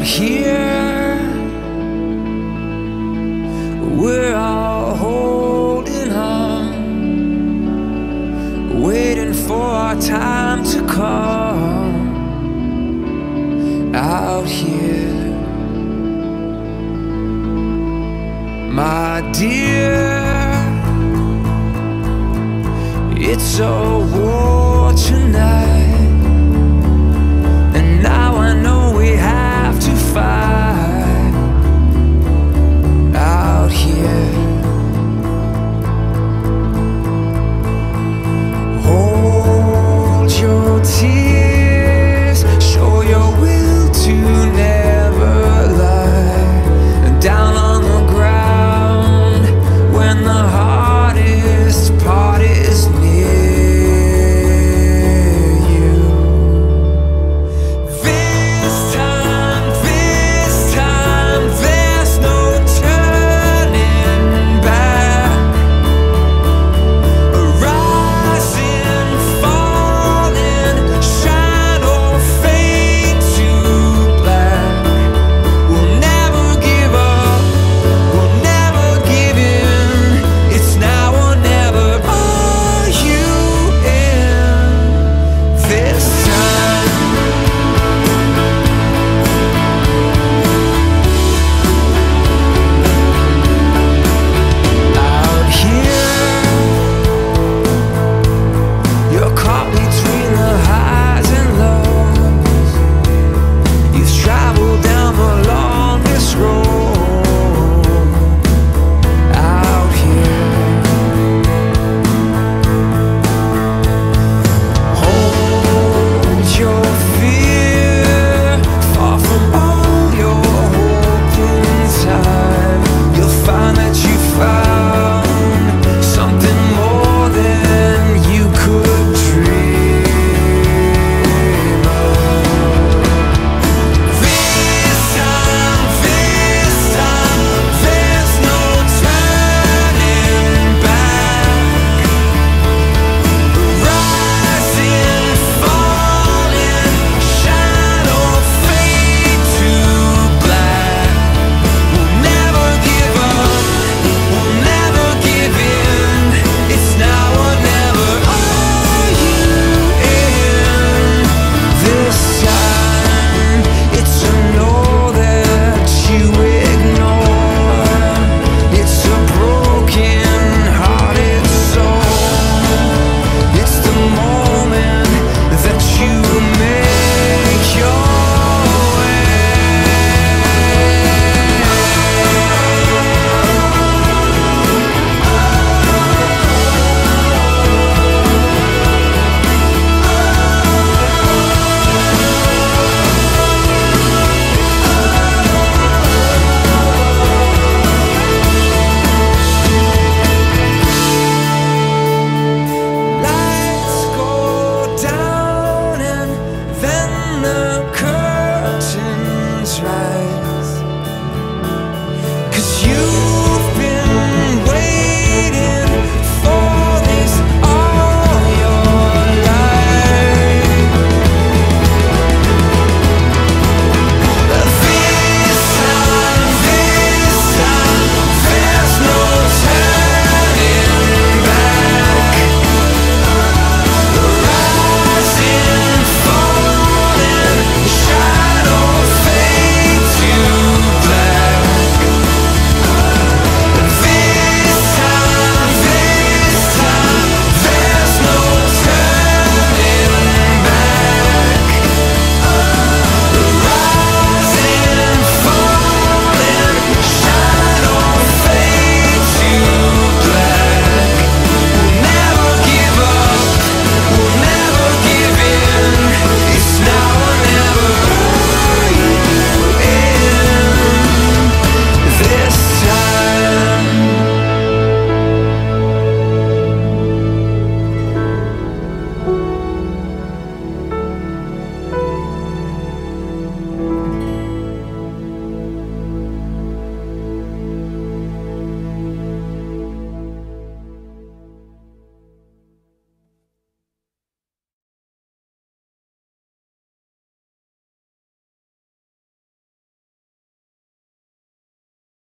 here. We're all holding on, waiting for our time to come out here. My dear, it's a war. tea.